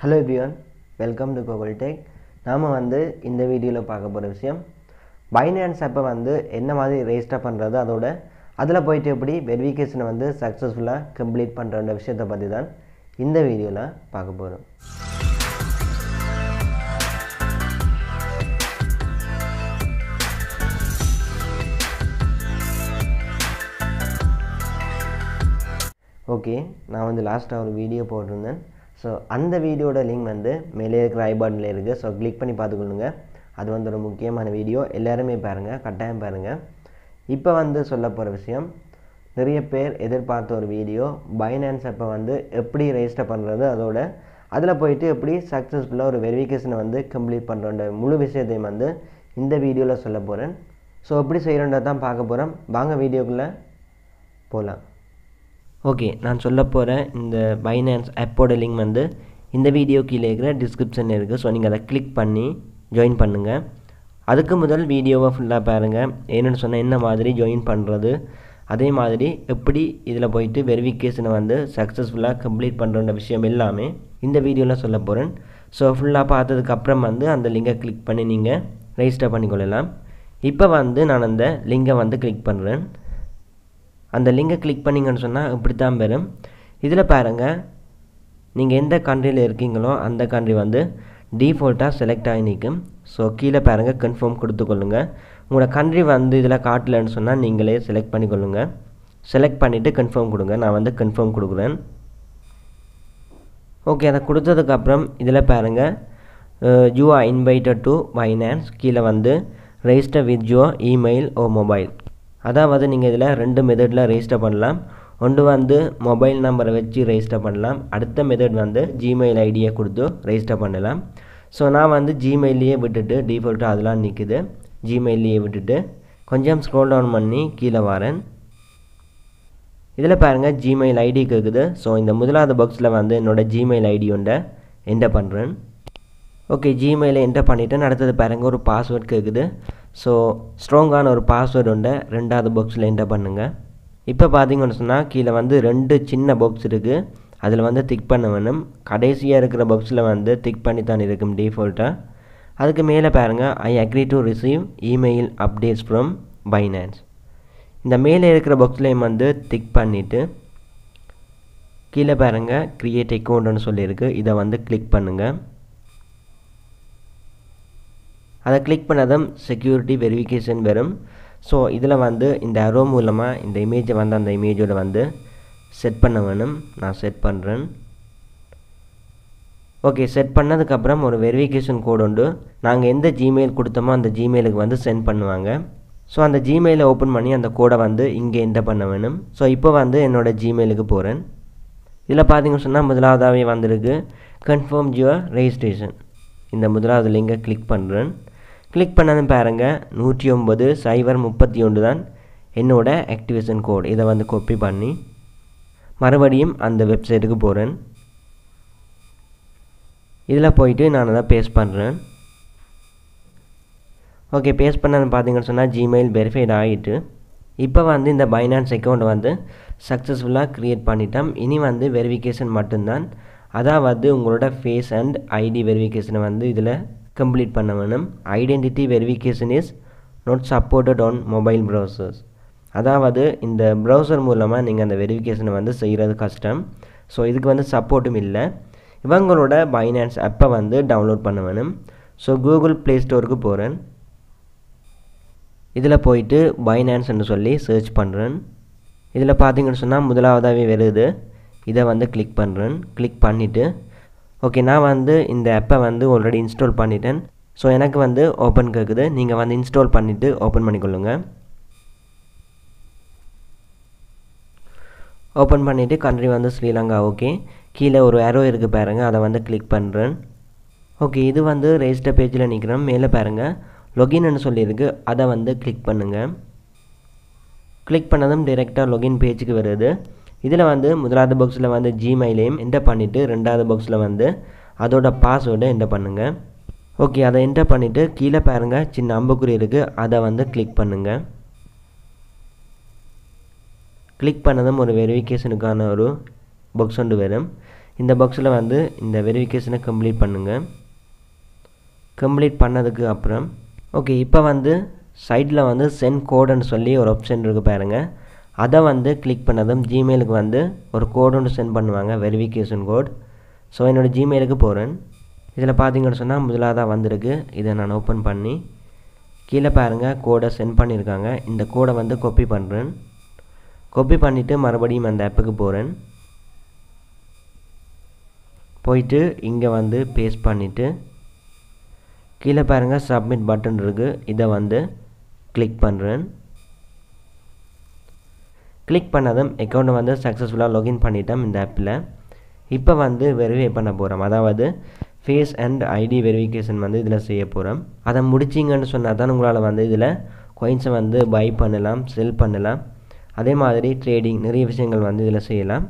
Hello everyone welcome to Gokul tech நாம் வந்து இந்த வீடியோவில் பார்க்க போகிற விஷயம் பைனான்ஸ் ஆப்பை வந்து என்ன மாதிரி ரெஜிஸ்டர் பண்ணுறது அதோட அதில் போயிட்டு எப்படி வெரிஃபிகேஷனை வந்து சக்ஸஸ்ஃபுல்லாக கம்ப்ளீட் பண்ணுற விஷயத்தை பற்றி தான் இந்த வீடியோவில் பார்க்க போகிறோம் ஓகே நான் வந்து லாஸ்ட்டாக ஒரு வீடியோ போட்டிருந்தேன். ஸோ அந்த வீடியோட லிங்க் வந்து மேலே இருக்கிற ஐ பட்டனில் இருக்குது ஸோ கிளிக் பண்ணி பார்த்துக்கொள்ளுங்க. அது வந்து ஒரு முக்கியமான வீடியோ எல்லாருமே பாருங்கள் கட்டாயம் பாருங்கள் இப்போ வந்து சொல்ல போகிற விஷயம் நிறைய பேர் எதிர்பார்த்த ஒரு வீடியோ பைனான்ஸ் அப்போ வந்து எப்படி ரெஜிஸ்டர் பண்ணுறது அதோட அதில் போயிட்டு எப்படி சக்ஸஸ்ஃபுல்லாக ஒரு வெரிஃபிகேஷனை வந்து கம்ப்ளீட் பண்ணுறோன்ற முழு விஷயத்தையும் வந்து இந்த வீடியோவில் சொல்ல போகிறேன் ஸோ எப்படி செய்கிறோன்றதான் பார்க்க போகிறோம் வாங்க வீடியோக்குள்ளே போகலாம் ஓகே நான் சொல்ல போகிற இந்த பைனான்ஸ் ஆப்போட லிங்க் வந்து இந்த வீடியோ கீழே இருக்கிற டிஸ்கிரிப்ஷனில் இருக்குது ஸோ நீங்கள் அதை கிளிக் பண்ணி ஜாயின் பண்ணுங்கள் அதுக்கு முதல் வீடியோவை ஃபுல்லாக பாருங்கள் என்னென்னு சொன்னால் என்ன மாதிரி ஜாயின் பண்ணுறது அதே மாதிரி எப்படி இதில் போயிட்டு வெரிஃபிகேஷனை வந்து சக்ஸஸ்ஃபுல்லாக கம்ப்ளீட் பண்ணுற விஷயம் எல்லாமே இந்த வீடியோவில் சொல்ல போகிறேன் ஸோ ஃபுல்லாக பார்த்ததுக்கப்புறம் வந்து அந்த லிங்கை கிளிக் பண்ணி நீங்கள் ரெஜிஸ்டர் பண்ணிக்கொள்ளலாம். இப்போ வந்து நான் அந்த லிங்கை வந்து கிளிக் பண்ணுறேன் அந்த லிங்கை கிளிக் பண்ணிங்கன்னு சொன்னால் இப்படி தான் பெறும் இதில் பாருங்கள் நீங்கள் எந்த கண்ட்ரியில் இருக்கீங்களோ அந்த கண்ட்ரி வந்து டீஃபால்ட்டாக செலக்ட் ஆகி நிற்கும் ஸோ கீழே பாருங்கள் கன்ஃபார்ம் கொடுத்துக்கொள்ளுங்க உங்களோட கண்ட்ரி வந்து இதில் காட்டலன்னு சொன்னால் நீங்களே செலக்ட் பண்ணிக்கொள்ளுங்க. செலக்ட் பண்ணிவிட்டு கன்ஃபார்ம் கொடுங்க. நான் வந்து கன்ஃபார்ம் கொடுக்குறேன். ஓகே அதை கொடுத்ததுக்கப்புறம் இதில் பாருங்கள் you are invited to Binance கீழே வந்து register with your email or mobile அதாவது நீங்கள் இதில் ரெண்டு மெத்தடில் ரெஜிஸ்டர் பண்ணலாம். ஒன்று வந்து மொபைல் நம்பரை வச்சு ரெஜிஸ்டர் பண்ணலாம். அடுத்த மெத்தட் வந்து ஜிமெயில் ஐடியை கொடுத்து ரெஜிஸ்டர் பண்ணலாம். ஸோ நான் வந்து ஜிமெயிலையே விட்டுட்டு டிஃபால்ட்டாக அதெல்லாம் நிற்குது ஜிமெயிலையே விட்டுட்டு கொஞ்சம் ஸ்க்ரோல் டவுன் பண்ணி கீழே வரேன். இதில் பாருங்கள் ஜிமெயில் ஐடி கேட்குது ஸோ இந்த முதலாவது பாக்ஸில் வந்து என்னோடய ஜிமெயில் ஐடி ஒன்றை என்டர் பண்ணுறேன் ஓகே ஜிமெயிலை என்டர் பண்ணிவிட்டு அடுத்தது பாருங்கள் ஒரு பாஸ்வேர்ட் கேட்குது ஸோ ஸ்ட்ராங்கான ஒரு பாஸ்வேர்டு உண்டை. ரெண்டாவது பாக்ஸில் என்டர் பண்ணுங்கள் இப்போ பார்த்தீங்கன்னு சொன்னால் கீழே வந்து ரெண்டு சின்ன பாக்ஸ் இருக்குது அதில் வந்து திக் பண்ண வேணும். கடைசியாக இருக்கிற பாக்ஸில் வந்து திக் பண்ணி தான் இருக்கும் டிஃபால்ட்டாக அதுக்கு மேலே பாருங்கள் I agree to receive email updates from Binance இந்த மேலே இருக்கிற பாக்ஸ்லேயும் வந்து திக் பண்ணிவிட்டு கீழே பாருங்கள் க்ரியேட் அக்கௌண்ட்னு சொல்லியிருக்கு. இதை வந்து கிளிக் பண்ணுங்கள் அதை கிளிக் பண்ணதும் செக்யூரிட்டி வெரிஃபிகேஷன் வரும். ஸோ இதில் வந்து இந்த அரோ மூலமாக இந்த இமேஜை வந்து அந்த இமேஜோட வந்து செட் பண்ண வேணும். நான் செட் பண்ணுறேன் ஓகே செட் பண்ணதுக்கப்புறம் ஒரு வெரிஃபிகேஷன் கோடு உண்டு. நாங்கள் எந்த ஜிமெயில் கொடுத்தோமோ அந்த ஜிமெயிலுக்கு வந்து சென்ட் பண்ணுவாங்க. ஸோ அந்த ஜிமெயிலை ஓப்பன் பண்ணி அந்த கோடை வந்து இங்கே என்டர் பண்ண வேணும். ஸோ இப்போ வந்து என்னோடய ஜிமெயிலுக்கு போகிறேன் இதில் பார்த்தீங்கன்னு சொன்னால் முதலாவதாகவே வந்திருக்கு. கன்ஃபார்ம் யுவர் ரெஜிஸ்ட்ரேஷன் இந்த முதலாவது லிங்கை கிளிக் பண்ணுறேன் கிளிக் பண்ணதும் பாருங்கள் நூற்றி ஒம்பது சைபர் முப்பத்தி ஒன்று தான் என்னோடய ஆக்டிவேஷன் கோட் இதை வந்து காப்பி பண்ணி மறுபடியும் அந்த வெப்சைட்டுக்கு போகிறேன் இதில் போயிட்டு நான் அதை பேஸ்ட் பண்ணுறேன் ஓகே பேஸ்ட் பண்ணது பார்த்தீங்கன்னு சொன்னால் ஜிமெயில் வெரிஃபைட் ஆகிட்டு இப்போ வந்து இந்த பைனான்ஸ் அக்கௌண்ட் வந்து சக்ஸஸ்ஃபுல்லாக க்ரியேட் பண்ணிட்டோம். இனி வந்து வெரிஃபிகேஷன் மட்டும்தான். அதாவது உங்களோட ஃபேஸ் அண்ட் ஐடி வெரிஃபிகேஷனை வந்து இதில் கம்ப்ளீட் பண்ண வேணும். Identity verification is not supported on mobile browsers அதாவது இந்த ப்ரௌசர் மூலமாக நீங்கள் அந்த வெரிஃபிகேஷனை வந்து செய்கிறது கஷ்டம். ஸோ இதுக்கு வந்து சப்போர்ட்டும் இல்லை. இவங்களோட பைனான்ஸ் ஆப்பை வந்து டவுன்லோட் பண்ண வேணும். ஸோ கூகுள் ப்ளே ஸ்டோருக்கு போகிறேன் இதில் போயிட்டு பைனான்ஸ்னு சொல்லி சர்ச் பண்ணுறேன் இதில் பார்த்தீங்கன்னு சொன்னால் முதலாவதாகவே வருது. இதை வந்து கிளிக் பண்ணுறேன் கிளிக் பண்ணிவிட்டு ஓகே நான் வந்து இந்த ஆப்பை வந்து ஆல்ரெடி இன்ஸ்டால் பண்ணிட்டேன். ஸோ எனக்கு வந்து ஓப்பன் கேட்குது நீங்கள் வந்து இன்ஸ்டால் பண்ணிவிட்டு ஓப்பன் பண்ணிக்கொள்ளுங்கள் ஓப்பன் பண்ணிவிட்டு கண்ட்ரி வந்து ஸ்ரீலங்கா ஓகே கீழே ஒரு ஏரோ இருக்குது பாருங்கள் அதை வந்து கிளிக் பண்ணுறேன் ஓகே இது வந்து ரெஜிஸ்டர் பேஜில் நிற்கிறோம் மேலே பாருங்கள் லொகின்னு சொல்லியிருக்கு. அதை வந்து கிளிக் பண்ணுங்கள் கிளிக் பண்ணதும் டைரெக்டாக லொகின் பேஜுக்கு வருது. இதில் வந்து முதலாவது பாக்ஸில் வந்து ஜிமெயிலையும் என்டர் பண்ணிவிட்டு ரெண்டாவது பாக்ஸில் வந்து அதோட பாஸ்வேர்டை என்டர் பண்ணுங்கள் ஓகே அதை என்டர் பண்ணிவிட்டு கீழே பாருங்கள் சின்ன அம்புக்குறி இருக்குது அதை வந்து கிளிக் பண்ணுங்கள் கிளிக் பண்ணதும் ஒரு வெரிஃபிகேஷனுக்கான ஒரு பாக்ஸ் ஒன்று வரும். இந்த பாக்ஸில் வந்து இந்த வெரிஃபிகேஷனை கம்ப்ளீட் பண்ணுங்கள் கம்ப்ளீட் பண்ணதுக்கு அப்புறம் ஓகே இப்போ வந்து சைட்டில் வந்து சென்ட் கோடுன்னு சொல்லி ஒரு ஆப்ஷன் இருக்குது பாருங்கள் அதை வந்து கிளிக் பண்ணதும் ஜிமெயிலுக்கு வந்து ஒரு கோடு ஒன்று சென்ட் பண்ணுவாங்க வெரிஃபிகேஷன் கோட் ஸோ என்னோடய ஜிமெயிலுக்கு போகிறேன் இதில் பார்த்தீங்கன்னு சொன்னால் முதலாவதாக வந்திருக்கு. இதை நான் ஓப்பன் பண்ணி கீழே பாருங்கள் கோடை சென்ட் பண்ணியிருக்காங்க. இந்த கோடை வந்து கொப்பி பண்ணுறேன் கொப்பி பண்ணிவிட்டு மறுபடியும் அந்த ஆப்புக்கு போகிறேன் போயிட்டு இங்கே வந்து பேஸ்ட் பண்ணிவிட்டு கீழே பாருங்கள் சப்மிட் பட்டன் இருக்குது இதை வந்து கிளிக் பண்ணுறேன் கிளிக் பண்ணதும் அக்கௌண்ட்டை வந்து சக்ஸஸ்ஃபுல்லாக லாகின் பண்ணிட்டோம் இந்த ஆப்பில் இப்போ வந்து வெரிஃபை பண்ண போகிறோம் அதாவது ஃபேஸ் அண்ட் ஐடி வெரிஃபிகேஷன் வந்து இதில் செய்ய போகிறோம் அதை முடிச்சிங்கன்னு சொன்னால் தான் உங்களால் வந்து இதில் கொயின்ஸை வந்து பை பண்ணலாம் செல் பண்ணலாம். அதே மாதிரி ட்ரேடிங் நிறைய விஷயங்கள் வந்து இதில் செய்யலாம்.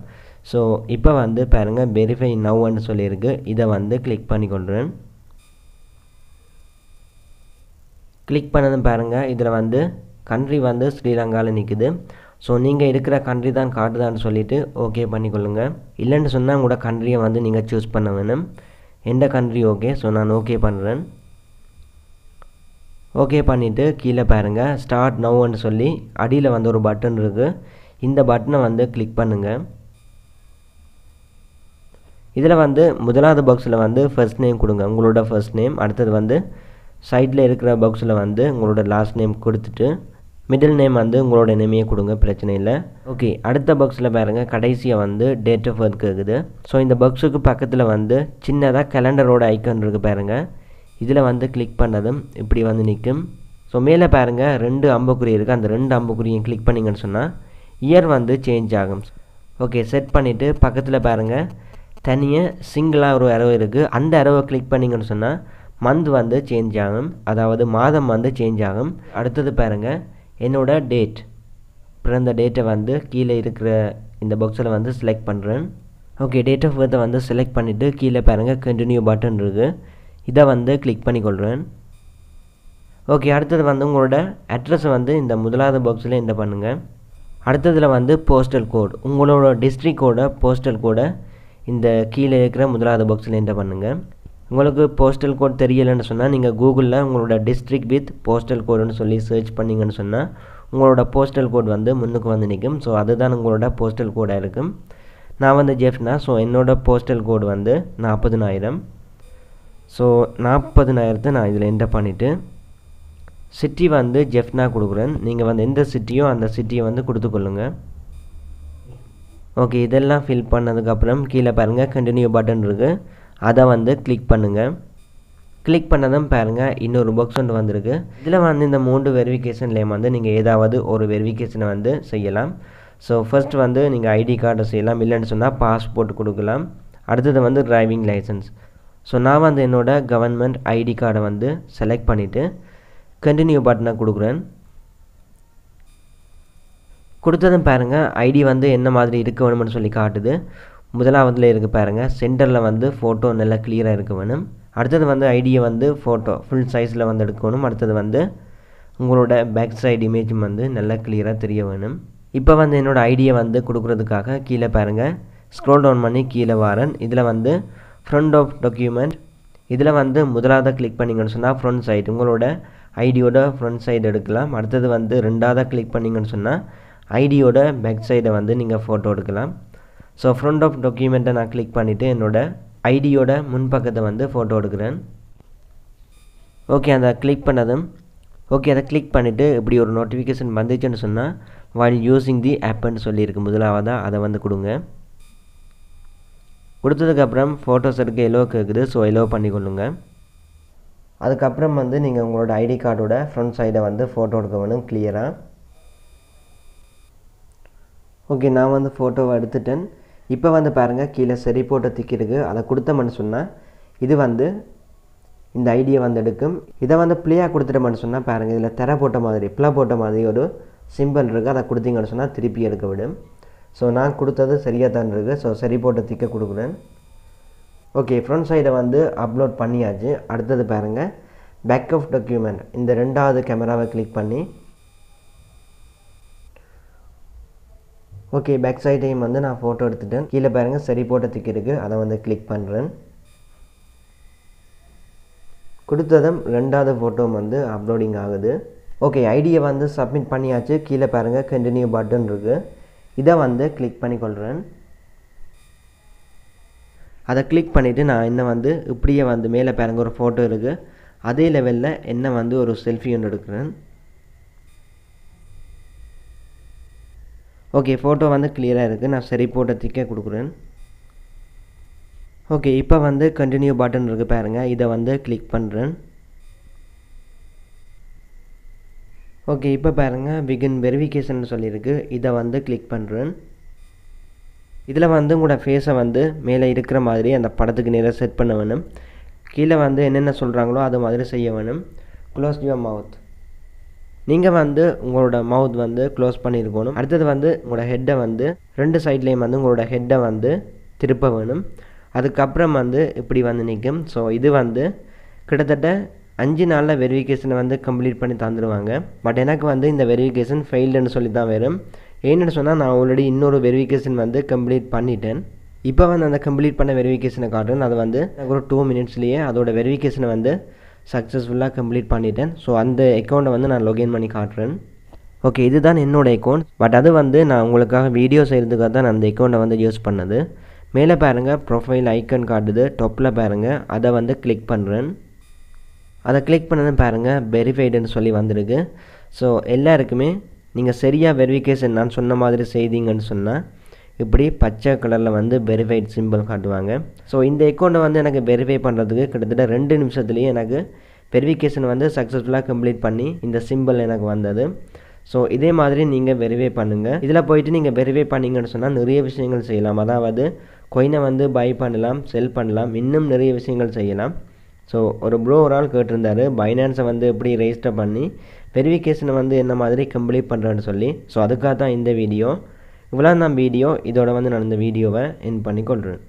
ஸோ இப்போ வந்து பாருங்கள் வெரிஃபை நவ்னு சொல்லியிருக்கு. இதை வந்து கிளிக் பண்ணி கொள்கிறேன் கிளிக் பண்ணதும் பாருங்கள் இதில் வந்து கண்ட்ரி வந்து ஸ்ரீலங்காவில் நிற்குது ஸோ நீங்கள் இருக்கிற கண்ட்ரி தான் காட்டுதான்னு சொல்லிவிட்டு ஓகே பண்ணிக்கொள்ளுங்க. இல்லைன்னு சொன்னால் கூட கண்ட்ரியை வந்து நீங்கள் சூஸ் பண்ண வேணும். எந்த கண்ட்ரி ஓகே ஸோ நான் ஓகே பண்ணுறேன் ஓகே பண்ணிவிட்டு கீழே பாருங்கள் ஸ்டார்ட் நவ்னு சொல்லி அடியில் வந்து ஒரு பட்டன் இருக்குது இந்த பட்டனை வந்து கிளிக் பண்ணுங்கள் இதில் வந்து முதலாவது பாக்ஸில் வந்து ஃபர்ஸ்ட் நேம் கொடுங்க. உங்களோட ஃபர்ஸ்ட் நேம் அடுத்தது வந்து சைடில் இருக்கிற பாக்ஸில் வந்து உங்களோட லாஸ்ட் நேம் கொடுத்துட்டு மிடில் நேம் வந்து உங்களோட நேமையே கொடுங்க பிரச்சனை இல்லை. ஓகே அடுத்த பாக்ஸில் பாருங்கள் கடைசியாக வந்து டேட் ஆஃப் பர்த் இருக்குது ஸோ இந்த பாக்ஸுக்கு பக்கத்தில் வந்து சின்னதாக கேலண்டரோட ஐக்கான் இருக்குது பாருங்கள் இதில் வந்து கிளிக் பண்ணதும் இப்படி வந்து நிற்கும் ஸோ மேலே பாருங்கள் ரெண்டு அம்புக்குறி இருக்குது அந்த ரெண்டு அம்புக்குறியும் கிளிக் பண்ணிங்கன்னு சொன்னால் இயர் வந்து சேஞ்ச் ஆகும். ஓகே செட் பண்ணிவிட்டு பக்கத்தில் பாருங்கள் தனியாக சிங்கிளாக ஒரு அரவு இருக்குது அந்த அரவை கிளிக் பண்ணிங்கன்னு சொன்னால் மந்த் வந்து சேஞ்ச் ஆகும். அதாவது மாதம் வந்து சேஞ்ச் ஆகும். அடுத்தது பாருங்கள் என்னோட டேட் பிறந்த டேட்டை வந்து கீழே இருக்கிற இந்த பாக்ஸில் வந்து செலக்ட் பண்ணுறேன் ஓகே டேட் ஆஃப் பர்த்தை வந்து செலக்ட் பண்ணிவிட்டு கீழே பாருங்கள் கண்டினியூ பட்டன் இருக்குது இதை வந்து கிளிக் பண்ணிக்கொள்கிறேன் ஓகே அடுத்தது வந்து உங்களோட அட்ரஸை வந்து இந்த முதலாவது பாக்ஸில் என்டர் பண்ணுங்கள் அடுத்ததில் வந்து போஸ்டல் கோட் உங்களோட டிஸ்ட்ரிக்டோட போஸ்டல் கோடை இந்த கீழே இருக்கிற முதலாவது பாக்ஸில் என்டர் பண்ணுங்கள் உங்களுக்கு போஸ்டல் கோட் தெரியலைன்னு சொன்னால் நீங்கள் கூகுளில் உங்களோட டிஸ்ட்ரிக் வித் போஸ்டல் கோடுன்னு சொல்லி சர்ச் பண்ணிங்கன்னு சொன்னால் உங்களோட போஸ்டல் கோட் வந்து முன்னுக்கு வந்து நிற்கும் ஸோ அதுதான் உங்களோட போஸ்டல் கோடாக இருக்கும். நான் வந்து ஜெஃப்னா ஸோ என்னோட போஸ்டல் கோடு வந்து நாற்பதுனாயிரம் ஸோ நாற்பதுனாயிரத்தை நான் இதில் என்டர் பண்ணிவிட்டு சிட்டி வந்து ஜெஃப்னா கொடுக்குறேன். நீங்கள் வந்து எந்த சிட்டியோ அந்த சிட்டியை வந்து கொடுத்துக்கொள்ளுங்க ஓகே இதெல்லாம் ஃபில் பண்ணதுக்கப்புறம் கீழே பாருங்கள் கண்டினியூ பட்டன் இருக்குது அதை வந்து கிளிக் பண்ணுங்கள் கிளிக் பண்ணதும் பாருங்கள் இன்னொரு பாக்ஸ் ஒன்று வந்திருக்கு. இதில் வந்து இந்த மூன்று வெரிஃபிகேஷன்லேயும் வந்து நீங்கள் ஏதாவது ஒரு வெரிஃபிகேஷனை வந்து செய்யலாம். ஸோ ஃபர்ஸ்ட் வந்து நீங்கள் ஐடி கார்டை செய்யலாம். இல்லைன்னு சொன்னால் பாஸ்போர்ட் கொடுக்கலாம். அடுத்தது வந்து டிரைவிங் லைசன்ஸ் ஸோ நான் வந்து என்னோடய கவர்மெண்ட் ஐடி கார்டை வந்து செலக்ட் பண்ணிவிட்டு கண்டினியூ பட்டனை கொடுக்குறேன். கொடுத்ததும் பாருங்கள் ஐடி வந்து என்ன மாதிரி இருக்க வேணும்னு சொல்லி காட்டுது. முதலாவதுல இருக்குது பாருங்கள் சென்டரில் வந்து ஃபோட்டோ நல்லா கிளியராக இருக்க வேணும். அடுத்தது வந்து ஐடியை வந்து ஃபோட்டோ ஃபுல் சைஸில் வந்து எடுக்கணும். அடுத்தது வந்து உங்களோட பேக் சைடு இமேஜும் வந்து நல்லா கிளியராக தெரிய வேணும். இப்போ வந்து என்னோடய ஐடியை வந்து கொடுக்குறதுக்காக கீழே பாருங்கள் ஸ்க்ரோல் டவுன் பண்ணி கீழே வரேன். இதில் வந்து ஃப்ரண்ட் ஆஃப் டாக்குமெண்ட் இதில் வந்து முதலாவதாக கிளிக் பண்ணிங்கன்னு சொன்னால் ஃப்ரண்ட் சைடு உங்களோட ஐடியோட ஃப்ரண்ட் சைடு எடுக்கலாம். அடுத்தது வந்து ரெண்டாவதாக கிளிக் பண்ணிங்கன்னு சொன்னால் ஐடியோட பேக் சைடை வந்து நீங்கள் ஃபோட்டோ எடுக்கலாம். ஸோ ஃப்ரண்ட் ஆஃப் டாக்குமெண்ட்டை நான் கிளிக் பண்ணிவிட்டு என்னோடய ஐடியோட முன்பக்கத்தை வந்து ஃபோட்டோ எடுக்கிறேன். ஓகே அதை கிளிக் பண்ணதும் ஓகே அதை கிளிக் பண்ணிவிட்டு இப்படி ஒரு நோட்டிஃபிகேஷன் வந்துச்சுன்னு சொன்னால் வால் யூஸிங் தி ஆப்புன்னு சொல்லியிருக்கு முதலாவதாக அதை வந்து கொடுங்க. கொடுத்ததுக்கப்புறம் ஃபோட்டோஸ் எடுக்க எலோ கேட்குது ஸோ எலோ பண்ணிக்கொள்ளுங்க அதுக்கப்புறம் வந்து நீங்கள் உங்களோட ஐடி கார்டோட ஃப்ரண்ட் சைடை வந்து ஃபோட்டோ எடுக்க வேணும் கிளியராக ஓகே நான் வந்து ஃபோட்டோவை எடுத்துட்டேன். இப்போ வந்து பாருங்கள் கீழே சரி போட்ட திக்கிருக்கு இருக்குது அதை கொடுத்தோம்னு சொன்னால் இது வந்து இந்த ஐடியை வந்து எடுக்கும். இதை வந்து ப்ளேயாக கொடுத்துட்டோம்னு சொன்னால் பாருங்கள் இதில் திரை போட்ட மாதிரி ப்ளே போட்ட மாதிரி ஒரு சிம்பிள் இருக்குது அதை கொடுத்தீங்கன்னு சொன்னால் திருப்பி எடுக்க விடும். ஸோ நான் கொடுத்தது சரியாக தான் இருக்குது ஸோ சரி போட்ட திக்க கொடுக்குறேன். ஓகே ஃப்ரண்ட் சைடை வந்து அப்லோட் பண்ணியாச்சு. அடுத்தது பாருங்கள் பேக் ஆஃப் டாக்குமெண்ட் இந்த ரெண்டாவது கேமராவை கிளிக் பண்ணி ஓகே பேக் சைடையும் வந்து நான் ஃபோட்டோ எடுத்துட்டேன். கீழே பாருங்கள் சரி போட்டதுக்கு இருக்குது அதை வந்து கிளிக் பண்ணுறேன் கொடுத்ததும் ரெண்டாவது ஃபோட்டோ வந்து அப்லோடிங் ஆகுது. ஓகே ஐடியை வந்து சப்மிட் பண்ணியாச்சு. கீழே பாருங்கள் கண்டினியூ பட்டன் இருக்குது இதை வந்து கிளிக் பண்ணிக்கொள்கிறேன் அதை கிளிக் பண்ணிவிட்டு நான் என்ன வந்து இப்படியே வந்து மேலே பாருங்க ஒரு ஃபோட்டோ இருக்குது அதே லெவலில் என்ன வந்து ஒரு செல்ஃபி ஒன்று எடுக்கிறேன். ஓகே ஃபோட்டோ வந்து கிளியராக இருக்குது நான் சரி போட்டதுக்கே கொடுக்குறேன். ஓகே இப்போ வந்து கண்டினியூ பட்டன் இருக்குது பாருங்கள் இதை வந்து கிளிக் பண்ணுறேன் ஓகே இப்போ பாருங்கள் பிகின் வெரிஃபிகேஷன் சொல்லியிருக்கு. இதை வந்து கிளிக் பண்ணுறேன் இதில் வந்து உங்களோட ஃபேஸை வந்து மேலே இருக்கிற மாதிரி அந்த படத்துக்கு நேராக செட் பண்ண வேணும். கீழே வந்து என்னென்ன சொல்கிறாங்களோ அது மாதிரி செய்ய வேணும். க்ளோஸ் யுவர் மவுத் நீங்கள் வந்து உங்களோட மவுத் வந்து க்ளோஸ் பண்ணியிருக்கணும் அடுத்தது வந்து உங்களோட ஹெட்டை வந்து ரெண்டு சைட்லேயும் வந்து உங்களோட ஹெட்டை வந்து திருப்ப வேணும். அதுக்கப்புறம் வந்து இப்படி வந்து நிற்கும் ஸோ இது வந்து கிட்டத்தட்ட அஞ்சு நாளில் வெரிஃபிகேஷனை வந்து கம்ப்ளீட் பண்ணி தந்துடுவாங்க பட் எனக்கு வந்து இந்த வெரிஃபிகேஷன் ஃபெயில்டுன்னு சொல்லி தான் வரும். ஏன்னு சொன்னால் நான் ஆல்ரெடி இன்னொரு வெரிஃபிகேஷன் வந்து கம்ப்ளீட் பண்ணிட்டேன். இப்போ வந்து அந்த கம்ப்ளீட் பண்ண வெரிஃபிகேஷனை காட்டுறேன். அது வந்து ஒரு டூ மினிட்ஸ்லேயே அதோட வெரிஃபிகேஷனை வந்து சக்ஸஸ்ஃபுல்லாக கம்ப்ளீட் பண்ணிட்டேன். ஸோ அந்த அக்கௌண்ட்டை வந்து நான் லொகின் பண்ணி காட்டுறேன். ஓகே இதுதான் என்னோடய அக்கௌண்ட் பட் அது வந்து நான் உங்களுக்காக வீடியோ செய்கிறதுக்காக தான் நான் அந்த அக்கௌண்ட்டை வந்து யூஸ் பண்ணது. மேலே பாருங்கள் ப்ரொஃபைல் ஐக்கன் காட்டுது. டொப்பில் பாருங்கள் அதை வந்து கிளிக் பண்ணுறேன் அதை கிளிக் பண்ணது பாருங்கள் வெரிஃபைடுன்னு சொல்லி வந்திருக்கு. ஸோ எல்லாருக்குமே நீங்கள் சரியாக வெரிஃபிகேஷன் நான் சொன்ன மாதிரி செய்தீங்கன்னு சொன்னால் இப்படி பச்சை கலரில் வந்து வெரிஃபைட் சிம்பிள் காட்டுவாங்க. ஸோ இந்த அக்கௌண்ட்டை வந்து எனக்கு வெரிஃபை பண்ணுறதுக்கு கிட்டத்தட்ட ரெண்டு நிமிஷத்துலேயே எனக்கு வெரிஃபிகேஷன் வந்து சக்ஸஸ்ஃபுல்லாக கம்ப்ளீட் பண்ணி இந்த சிம்பிள் எனக்கு வந்தது. ஸோ இதே மாதிரி நீங்கள் வெரிஃபை பண்ணுங்கள் இதில் போயிட்டு நீங்கள் வெரிஃபை பண்ணிங்கன்னு சொன்னால் நிறைய விஷயங்கள் செய்யலாம். அதாவது கொயினை வந்து பை பண்ணலாம் செல் பண்ணலாம் இன்னும் நிறைய விஷயங்கள் செய்யலாம். ஸோ ஒரு ப்ரோ ஒரு ஆள் கேட்டிருந்தாரு பைனான்ஸை வந்து எப்படி ரெஜிஸ்டர் பண்ணி வெரிஃபிகேஷனை வந்து என்ன மாதிரி கம்ப்ளீட் பண்ணுறேன்னு சொல்லி. ஸோ அதுக்காக தான் இந்த வீடியோ இவ்வளோ தான் வீடியோ இதோட வந்து நான் இந்த வீடியோவை என் பண்ணி கொள்கிறேன்